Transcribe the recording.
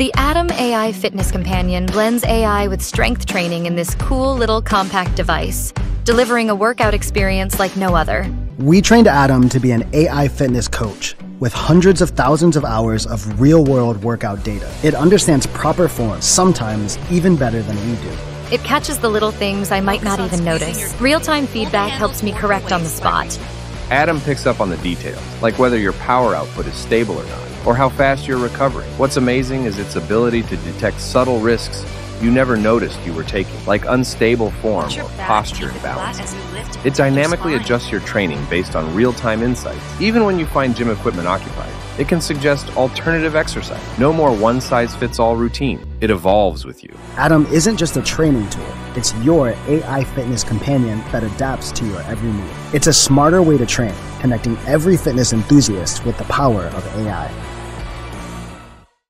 The Atom AI Fitness Companion blends AI with strength training in this cool little compact device, delivering a workout experience like no other. We trained Atom to be an AI fitness coach with hundreds of thousands of hours of real world workout data. It understands proper form, sometimes even better than we do. It catches the little things I might not even notice. Real time feedback helps me correct on the spot. Atom picks up on the details, like whether your power output is stable or not, or how fast you're recovering. What's amazing is its ability to detect subtle risks you never noticed you were taking, like unstable form or posture imbalance. It dynamically adjusts your training based on real time insights. Even when you find gym equipment occupied, it can suggest alternative exercise. No more one size fits all routine. It evolves with you. Atom isn't just a training tool, it's your AI fitness companion that adapts to your every need. It's a smarter way to train, connecting every fitness enthusiast with the power of AI.